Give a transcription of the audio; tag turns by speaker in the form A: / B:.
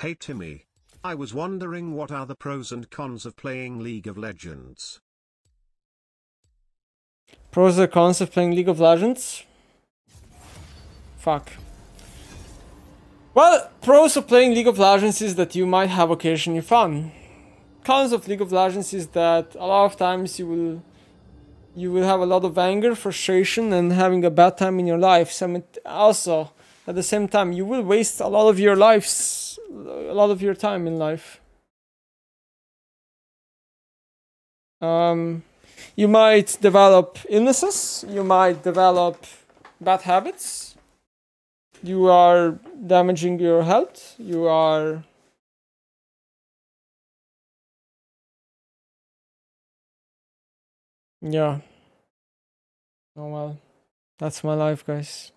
A: Hey Timmy. I was wondering what are the pros and cons of playing League of Legends?
B: Pros and cons of playing League of Legends? Fuck. Well, pros of playing League of Legends is that you might have occasionally fun. Cons of League of Legends is that a lot of times you will you will have a lot of anger, frustration, and having a bad time in your life. So also, at the same time, you will waste a lot of your lives, a lot of your time in life. Um, you might develop illnesses. You might develop bad habits. You are damaging your health. You are Yeah. Oh well. That's my life, guys.